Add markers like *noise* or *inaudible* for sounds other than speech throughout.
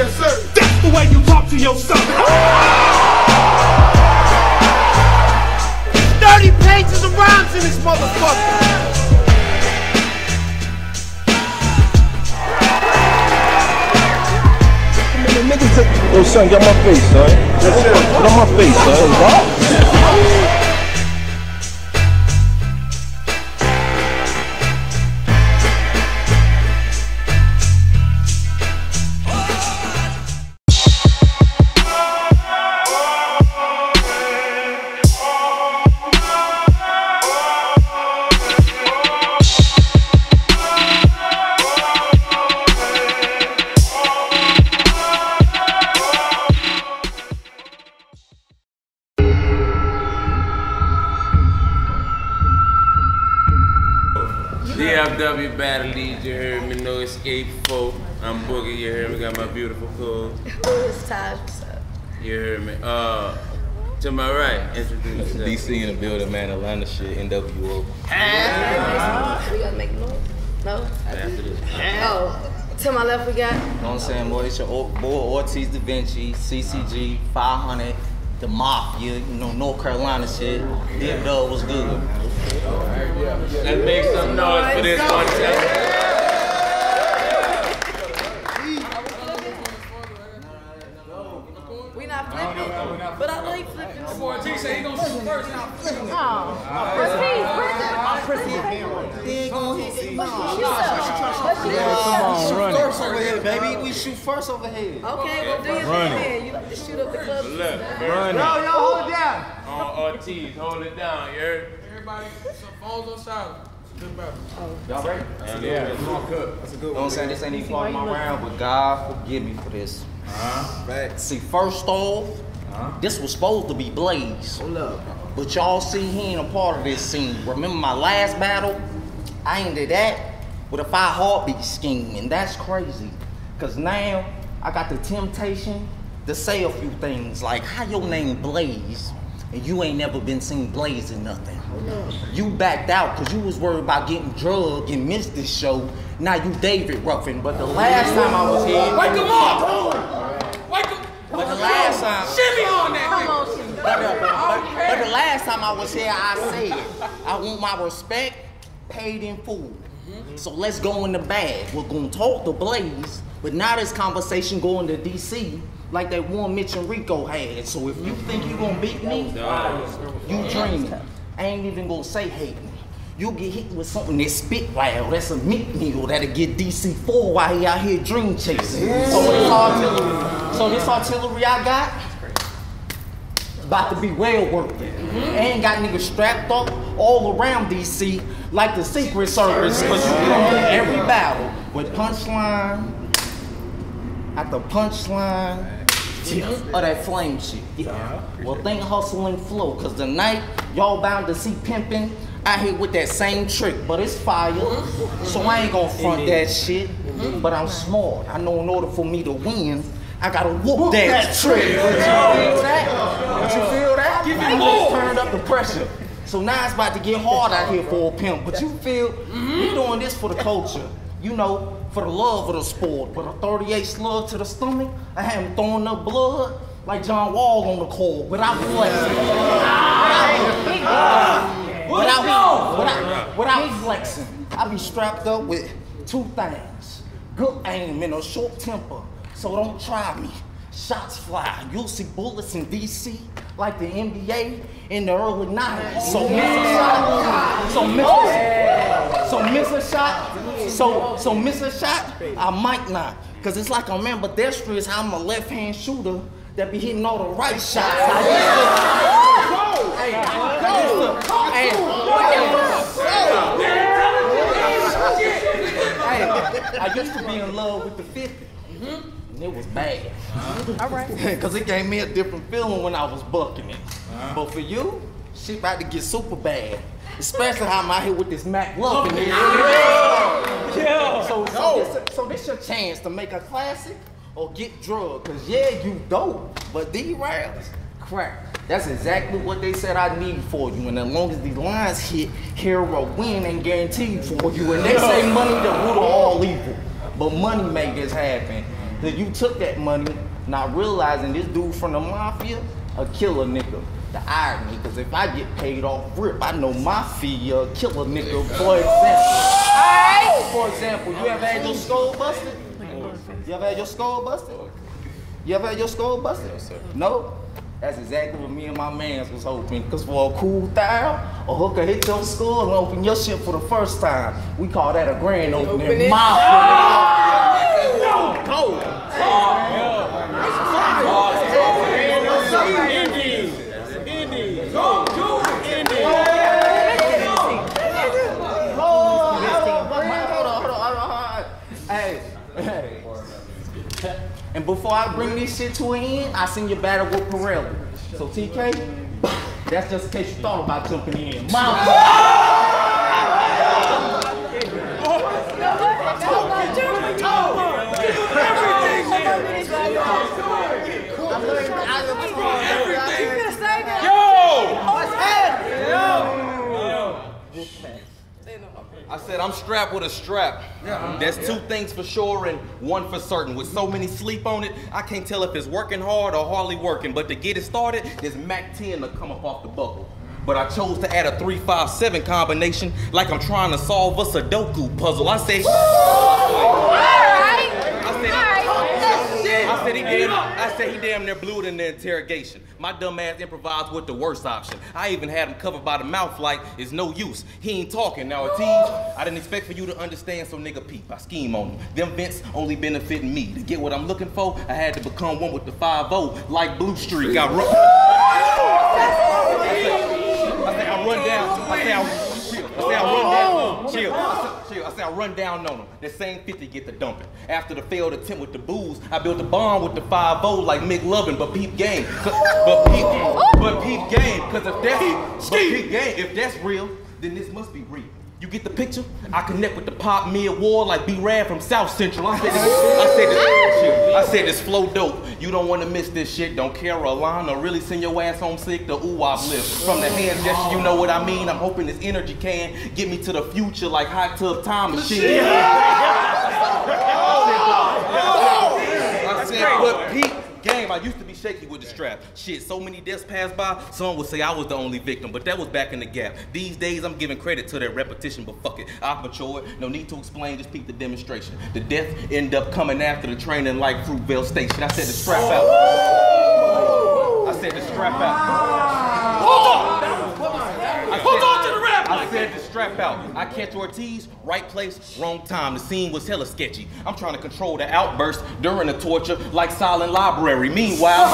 Yes, sir. That's the way you talk to your son. 30 pages of rhymes in this motherfucker. Yo, son, get my face, son. Get on my face, son. DFW Battle League, you heard me, no escape folk. I'm Boogie, you heard me, got my beautiful clothes. It's Taj, what's up? You heard me. Uh, to my right, introduce yourself. DC in the building, man. Atlanta shit, NWO. We gotta make noise? No? After this. Oh, to my left we got, You know what I'm saying, boy? It's your old boy Ortiz Da Vinci, CCG, 500, the Mafia, you know, North Carolina shit. Dib Dub was good. Let's make some noise for this one. we not flipping, but I like flipping. Boy, T say he gonna shoot first. And I'll flip him. First over here, baby. We shoot first over here. Okay, well do your thing. then. You like to shoot up the club. Look, Yo, yo, hold it down. on Ortiz, uh, uh, hold it down, you heard? Everybody, some phones on silent. Good battle. Y'all ready? Yeah, it's all good. That's a good You know what I'm saying? This ain't even part of my round, but God forgive me for this. Huh? See, first off, this was supposed to be Blaze. Hold up. But y'all see he ain't a part of this scene. Remember my last battle? I ended that with a five heartbeat scheme, and that's crazy. Cause now I got the temptation to say a few things like how your name Blaze, and you ain't never been seen blazing nothing. Oh, you backed out because you was worried about getting drugged and missed this show. Now you David Ruffin. But the last time I was here, Wake him up! Wake him! but the last time, Shimmy on that Come on, Shimmy. but, but, but the last time I was here, I said I want my respect paid in full. Mm-hmm. So let's go in the bag. We're gonna talk to Blaze, but now this conversation going to DC like that one Mitch and Rico had. So if you think you're gonna beat me, you dreaming. I ain't even gonna say hate me. You get hit with something that spit wild. That's a meat needle that'll get DC four while he out here dream chasing. So this artillery, so this artillery I got, about to be well worth it. Mm-hmm. Ain't got niggas strapped up all around DC like the Secret Service, cause you come to every battle with punchline at the punchline *laughs* of that flame shit. Yeah. Well, think hustle and flow, cause tonight y'all bound to see pimping out here with that same trick, but it's fire. So I ain't gonna front that shit. Mm-hmm. But I'm smart. I know in order for me to win, I gotta whoop, that, trick. But you feel that? But you feel that? Give me more. Turned up the pressure. So now it's about to get hard out here for a pimp. But you feel we mm-hmm. doing this for the culture. You know, for the love of the sport. But a 38 slug to the stomach, I had him throwing up blood like John Wall on the court without flexing. Without, without, without flexing. I be strapped up with two things. Good aim and a short temper. So don't try me. Shots fly. You'll see bullets in DC like the NBA in the early 90s. So miss a shot. So miss a, so miss a shot. So so miss a shot. I might not. Cause it's like I'm ambidextrous. I'm a left-hand shooter that be hitting all the right shots. I used to- Hey, I used to- hey, Hey, I used to be in love with the 50. And it was bad. All right. *laughs* Because it gave me a different feeling when I was bucking it. Uh-huh. But for you, shit about to get super bad. Especially how I'm out here with this Mac Love in there. Yeah. So, so, this, so this your chance to make a classic or get drugged. Because yeah, you dope. But these rounds, crap. That's exactly what they said I need for you. And as long as these lines hit, hero win ain't guaranteed for you. And they say money the root of all evil. But money make this happen. that you took that money, not realizing this dude from the mafia, a killer nigga. The irony, because if I get paid off rip, I know my fee, uh, a killer nigga. For example, for example, you ever had your skull busted? You ever had your skull busted? You ever had your skull busted? No? That's exactly what me and my mans was hoping. Cause for a cool thou, a hooker hit your skull and open your shit for the first time. We call that a grand opening. Opening. Mouth. Cold. Hold on, hold on, hold on, hold on, hold on. Hey, hey. And before I bring this shit to an end, I send you battle with Pirelli. So TK, that's just in case you thought about jumping in. *laughs* Mouth. I said I'm strapped with a strap. There's two things for sure and one for certain. With so many sleep on it, I can't tell if it's working hard or hardly working. But to get it started, there's Mac 10 to come up off the buckle. But I chose to add a 357 combination like I'm trying to solve a Sudoku puzzle. I said, I said he damn, I said he damn near blew it in the interrogation. My dumb ass improvised with the worst option. I even had him covered by the mouth like it's no use. He ain't talking now. A tease. I didn't expect for you to understand, so nigga peep. I scheme on him. Them vents only benefiting me. To get what I'm looking for, I had to become one with the 5-0 like Blue Streak. I run. I say I run down. I say I. I say I run down. Chill. I say, chill. I say I run down on them. That same 50 get the dumping. After the failed attempt with the booze, I built a bomb with the 5 like McLovin, but peep game. But peep, but peep game. Cause if that's but peep game, if that's real, then this must be real. You get the picture? I connect with the pop mid war like B Rad from South Central. I said, this, I said this, chill. I said this flow dope. You don't want to miss this shit. Don't care Alana. Really send your ass home sick. The ooh I lift. From the hand gesture, you know what I mean. I'm hoping this energy can get me to the future like hot tub time machine. I said, but peep game. I used to be shaky with the strap. Shit, so many deaths passed by, some would say I was the only victim, but that was back in the gap. These days, I'm giving credit to that repetition, but fuck it, I've matured. No need to explain, just peep the demonstration. The death end up coming after the training like Fruitvale Station. I said the strap out. I said the strap out. Hold on to the rap! I said to strap out. I catch Ortiz, right place, wrong time. The scene was hella sketchy. I'm trying to control the outburst during the torture like silent library. Meanwhile,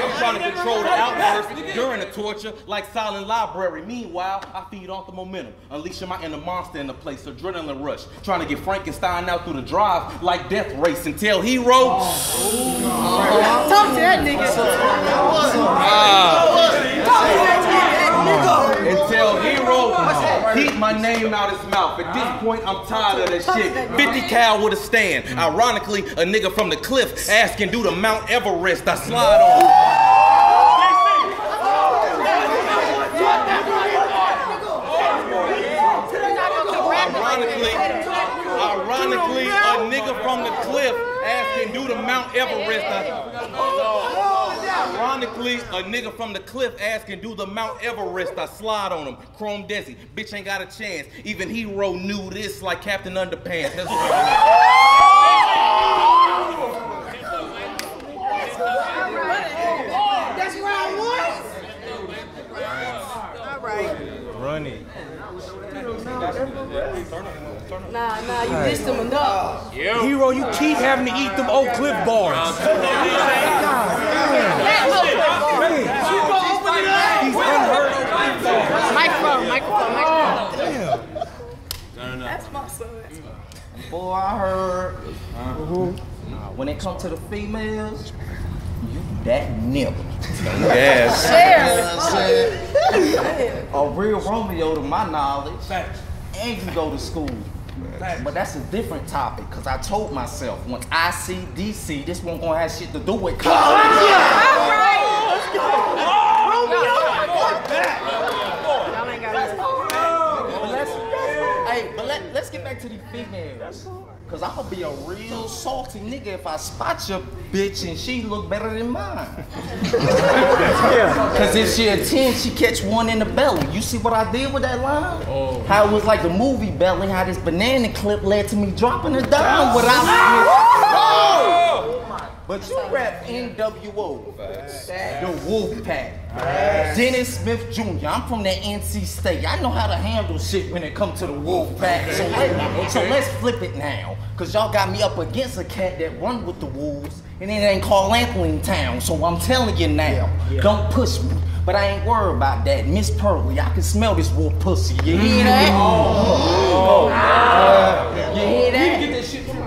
I'm trying to control the outburst during the torture like silent library. Meanwhile, I feed off the momentum, unleashing my inner monster in the place, adrenaline rush, trying to get Frankenstein out through the drive like death race until hero. Talk to that nigga. Ah. Until hero keep my name out his mouth. At this point, I'm tired of that shit. 50 cal with a stand. Ironically, a nigga from the cliff asking, do the Mount Everest I slide on. Ironically, ironically, a nigga from the cliff asking, do the Mount Everest I Ironically, a nigga from the cliff asking, do the Mount Everest? I slide on him. Chrome Desi, bitch ain't got a chance. Even Hero knew this like Captain Underpants. That's That's round one. All right. Run it. Nah, nah, you dissed him enough. Hero, you keep having to eat them Oak Cliff bars. He's unheard of. Microphone, microphone, oh, microphone. That's my son. Boy, I heard when it comes to the females, you that nigga. yes. *laughs* Oh, A real Romeo to my knowledge. And you go to school. Right, but that's a different topic because I told myself once I see DC, this won't gonna have shit to do with college. Yeah. All right. Oh, let's go. Oh, Romeo. Y'all ain't got Hey, but let, let's get back to the females. Cause I'ma be a real salty nigga if I spot your bitch and she look better than mine. *laughs* Cause if she a 10, she catch one in the belly. You see what I did with that line? Oh. How it was like the movie belly, how this banana clip led to me dropping her down without But you rap NWO, the Wolf Pack. Dennis Smith Jr. I'm from the NC State. I know how to handle shit when it comes to the Wolf Pack. So, *laughs* let, so let's flip it now. Cause y'all got me up against a cat that run with the wolves, and it ain't Karl-Anthony Towns. So I'm telling you now, don't push me. But I ain't worried about that. Miss Pearly, I can smell this wolf pussy. You hear that? You hear that? Get that shit from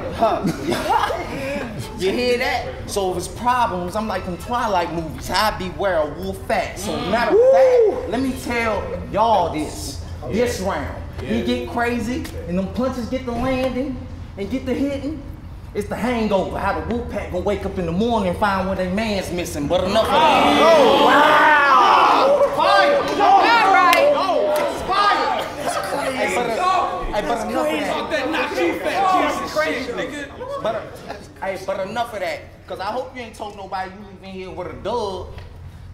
You hear that? So if it's problems, I'm like in Twilight movies. I beware of wolf fat. So matter of fact, let me tell y'all this. This round, he get crazy and them punches get the landing and get the hitting. It's the hangover. How the wolf pack gonna wake up in the morning and find where their man's missing. But enough of that. Hey, but, uh, hey, but enough of that. Talk that knock you fat Jesus shit, nigga. But, uh, hey, but enough of that. Cause I hope you ain't told nobody you leaving here with a dub.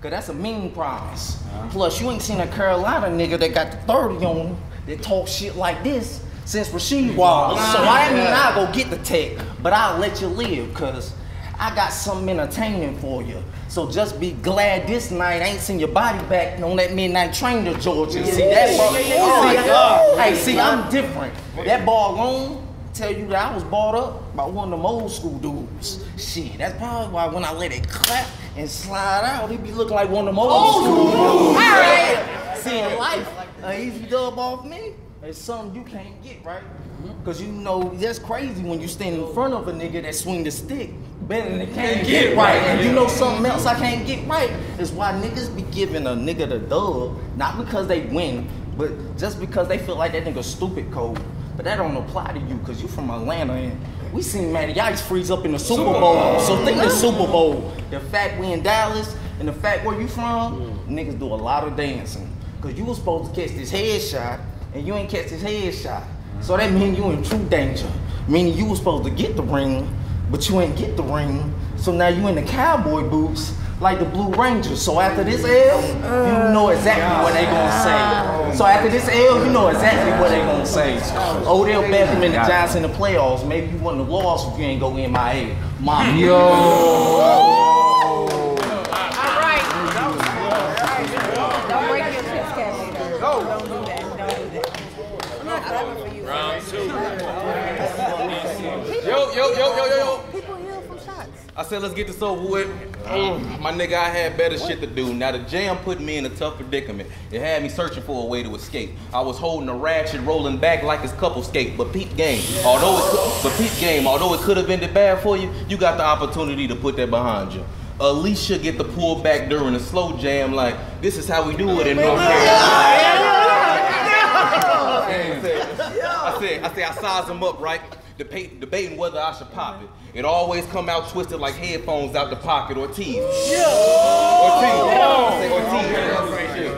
Cause that's a mean promise. Uh-huh. Plus, you ain't seen a Carolina nigga that got the 30 on him that talk shit like this since Rasheed Wallace. So I mean I'll go get the tech, but I'll let you live, cause I got something entertaining for you. So just be glad this night I ain't seen your body back on that midnight train to Georgia. See that ball? Oh see, hey, see, I'm different. That ball alone tell you that I was bought up by one of them old school dudes. Shit, that's probably why when I let it clap and slide out, it be looking like one of them old school dudes. All right. See, in life, an easy dub off me is something you can't get, right? Mm-hmm. Cause you know that's crazy when you stand in front of a nigga that swing the stick better than can't get right. And you know something else I can't get right is why niggas be giving a nigga the dub, not because they win, but just because they feel like that nigga stupid cold. But that don't apply to you, cause you from Atlanta and we seen Matty Ice freeze up in the Super Bowl. So think the Super Bowl. The fact we in Dallas and the fact where you from, niggas do a lot of dancing. Cause you was supposed to catch this headshot and you ain't catch this headshot. So that mean you in true danger. Meaning you was supposed to get the ring, but you ain't get the ring. So now you in the cowboy boots like the Blue Rangers. So after this L, you know exactly what they gonna say. So after this L, you know exactly what they gonna say. Odell Beckham and the Giants in the playoffs. Maybe you wouldn't have lost if you ain't go MIA. Mom. Don't break your fist, Kathleen. Don't do that. Don't do that. I'm not clapping for you. Round two. Yo, yo, yo, yo, yo, yo. People heal from shots. I said, let's get this over with. Mm, my nigga, I had better shit to do. Now, the jam put me in a tough predicament. It had me searching for a way to escape. I was holding a ratchet, rolling back like it's couple skate. But peep game, although it, but peep game, although it could have ended bad for you, you got the opportunity to put that behind you. Alicia get the pull back during a slow jam, like this is how we do it in North Carolina. I said, I said, I size them up, right? Debate, debating whether I should pop it. It always come out twisted like headphones out the pocket or teeth. Or teeth. I say, or.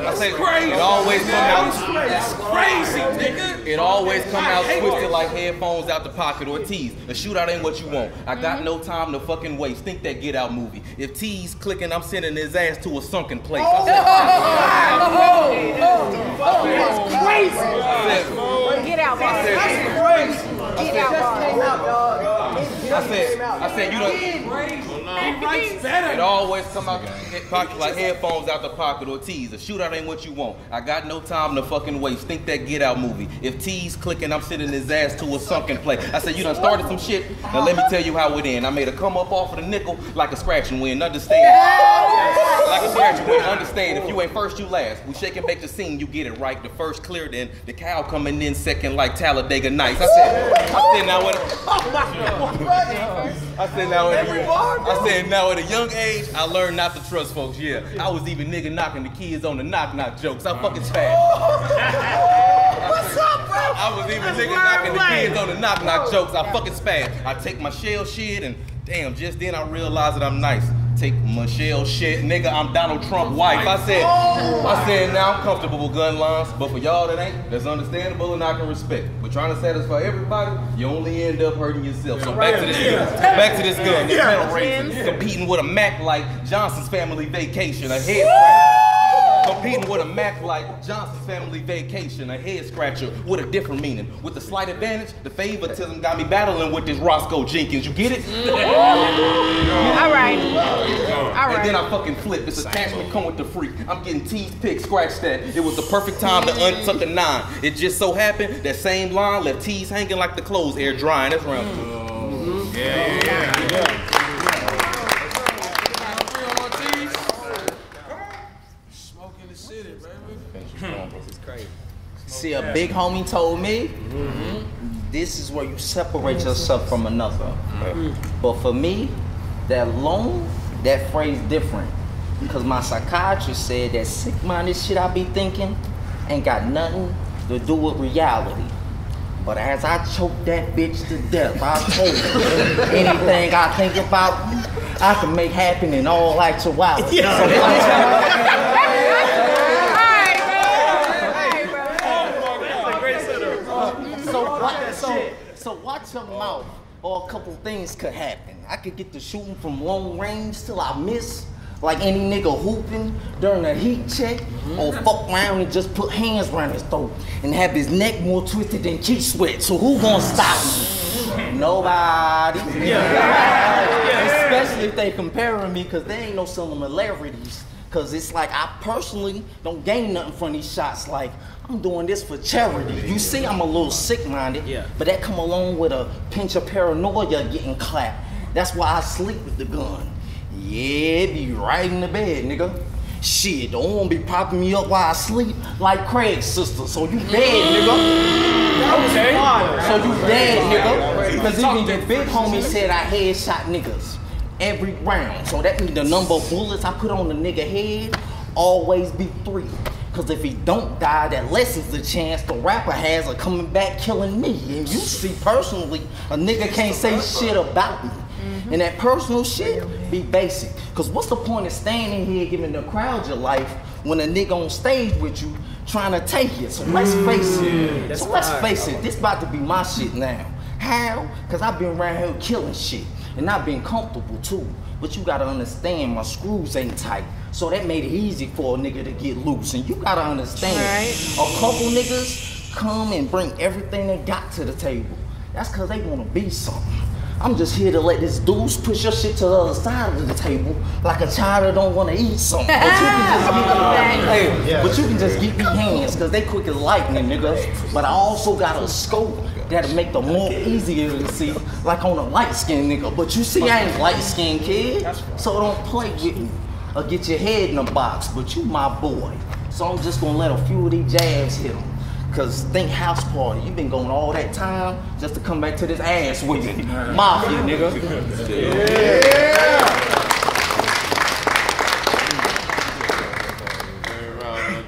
I say, it always come out. That's crazy, nigga. It always come out twisted like headphones out the pocket or tees. A shootout ain't what you want. I got no time to fucking waste. Think that Get Out movie. If T's clicking, I'm sending his ass to a sunken place. I said, Get out, man. Get out, man. I said, I said, you don't. Mike's better. It always come out the pocket like headphones out the pocket or tees. A shootout ain't what you want. I got no time to fucking waste. Think that Get Out movie. If T's clicking, I'm sending his ass to a sunken place. I said, you done started some shit. Now let me tell you how it end. I made a come up off of the nickel like a scratch and win. Understand? Like a scratch and win. Understand? If you ain't first, you last. We shake and bake the scene, you get it right. The first clear, then the cow coming in second like Talladega Nights. I said, I said now what? *laughs* I said now at a, I said now at a young age, I learned not to trust folks. Yeah, I was even nigga knocking the kids on the knock knock jokes. I fucking uh-huh. spaz. *laughs* What's up, bro? I was even nigga knocking the kids on the knock knock oh. jokes. I fucking spaz. I take my shell shit and damn, just then I realized that I'm nice. Take Michelle shit, nigga. I'm Donald Trump wife. I said, I said now I'm comfortable with gun lines, but for y'all that ain't, that's understandable and I can respect. But trying to satisfy everybody, you only end up hurting yourself. So back to this gun. Back to this gun. This racing, competing with a Mac like Johnson's Family Vacation, a head scratcher. Competing with a Mac like Johnson's Family Vacation, a head scratcher with a different meaning. With the slight advantage, the favoritism got me battling with this Roscoe Jenkins. You get it? Mm. *laughs* All right. All And then. I fucking flip. This attachment come with the freak. I'm getting teased, picked, scratched that. It was the perfect time to untuck a nine. It just so happened that same line left tees hanging like the clothes air drying. That's round two. Smoking See, a big homie told me, this is where you separate yourself from another. But for me, that loan, that phrase different. Because my psychiatrist said that sick-minded shit I be thinking ain't got nothing to do with reality. But as I choke that bitch to death, I told her anything I think about, I can make happen in all actuality. So So watch, so, so watch your mouth, or a couple things could happen. I could get to shooting from long range till I miss, like any nigga hooping during a heat check, or mm-hmm. fuck around and just put hands around his throat and have his neck more twisted than Keith Sweat. So who gonna stop me? Nobody. Yeah. Especially if they comparing me, cause there ain't no similarities. Cause it's like I personally don't gain nothing from these shots. Like I'm doing this for charity. You see, I'm a little sick-minded, yeah. but that come along with a pinch of paranoia getting clapped. That's why I sleep with the gun. Yeah, it be right in the bed, nigga. Shit, don't wanna be popping me up while I sleep like Craig's sister. So you dead, nigga. Okay. So you dead, nigga. Because even your big homie said I headshot niggas every round. So that means the number of bullets I put on the nigga head always be three. Cause if he don't die, that lessens the chance the rapper has of coming back killing me. And you see personally, a nigga can't say shit about me. And that personal shit be basic. Cause what's the point of standing here giving the crowd your life when a nigga on stage with you trying to take it? So let's face it. So let's face it, this about to be my shit now. How? Cause I've been around here killing shit. And I've been comfortable too. But you gotta understand my screws ain't tight. So that made it easy for a nigga to get loose. And you gotta understand, a couple niggas come and bring everything they got to the table. That's cause they wanna be something. I'm just here to let this deuce push your shit to the other side of the table like a child that don't wanna eat something. But you can just *laughs* get, hey, but you can just get me hands cause they quick as lightning, nigga. But I also got a scope that'll make them more easier to see, like on a light skinned nigga. But you see, I ain't light skinned kid, so don't play with me or get your head in a box. But you my boy, so I'm just gonna let a few of these jabs hit him. Cause think house party, you've been going all that time just to come back to this ass whipping. *laughs* Mafia, nigga. Turn around.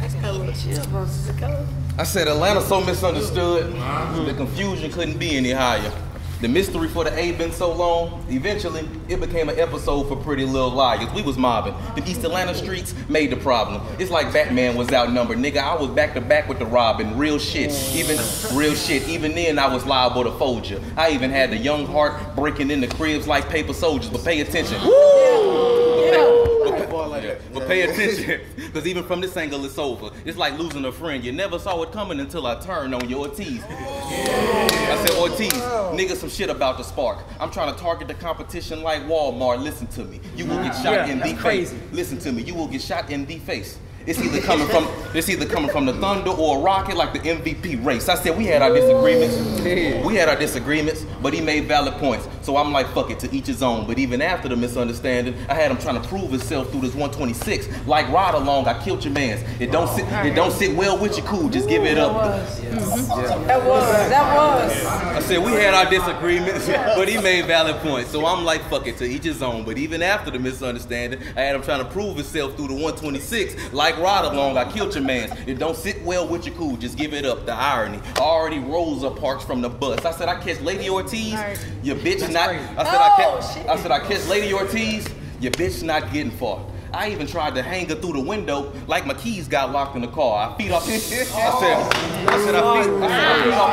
I got a little chill bumps. Is it cold? I said Atlanta's so misunderstood. The confusion couldn't be any higher. The mystery for the A been so long, eventually it became an episode for Pretty Little Liars. We was mobbing. The East Atlanta streets made the problem. It's like Batman was outnumbered. Nigga, I was back to back with the Robin. Real shit. Even real shit. Even then I was liable to fold you. I even had the young heart breaking in the cribs like paper soldiers. But pay attention. But pay attention, *laughs* because even from this angle, it's over. It's like losing a friend. You never saw it coming until I turned on your Ortiz. I said, Ortiz, nigga, some shit about the spark. I'm trying to target the competition like Walmart. Listen to me. You will get shot in the face. Listen to me. You will get shot in the face. It's either coming from it's either coming from the thunder or a rocket like the MVP race. I said we had our disagreements. We had our disagreements, but he made valid points. So I'm like, fuck it, to each his own. But even after the misunderstanding, I had him trying to prove himself through this 126. Like ride along, I killed your mans. It don't sit it don't sit well with you, cool. Just give it up. That was. That was. I said we had our disagreements, *laughs* but he made valid points. So I'm like, fuck it, to each his own. But even after the misunderstanding, I had him trying to prove himself through the 126, like ride along, I killed your man. It don't sit well with your cool, just give it up. The irony. I Already Rosa parks from the bus. I said I catch Lady Ortiz, your bitch not. I said I Oh, catch. shit. I said I catch Lady Ortiz, your bitch not getting far. I even tried to hang her through the window like my keys got locked in the car. I feed off. I said, I said I feed, I off.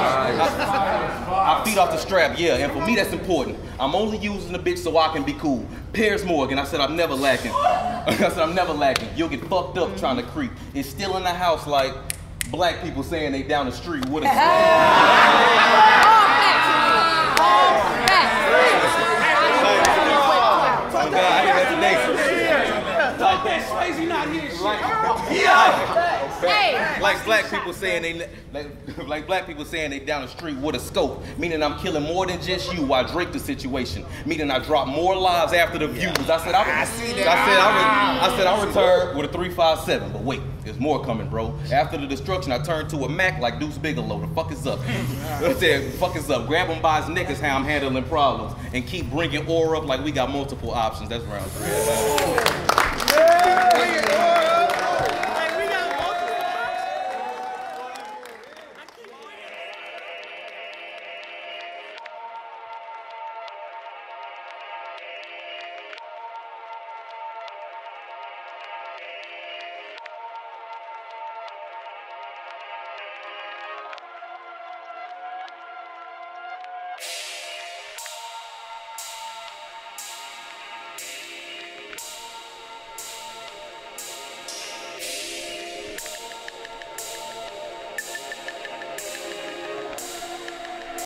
I, off the strap, yeah. And for me, that's important. I'm only using the bitch so I can be cool. Piers Morgan, I said I'm never lacking. I said I'm never lacking. You'll get fucked up trying to creep. It's still in the house like black people saying they down the street with a. God, I hear that today. Fuck that Swayze not here shit. Hey, Like black people saying they like, *laughs* like black people saying they down the street with a scope, meaning I'm killing more than just you. I Drake the situation, meaning I drop more lives after the views. I said I, I see that. I said I, re- I said I returned with a three five seven, but wait, there's more coming, bro. After the destruction, I turned to a Mac like Deuce Bigalow. The fuck is up? *laughs* I said, fuck is up. Grab him by his neck is how I'm handling problems, and keep bringing ore up like we got multiple options. That's round three.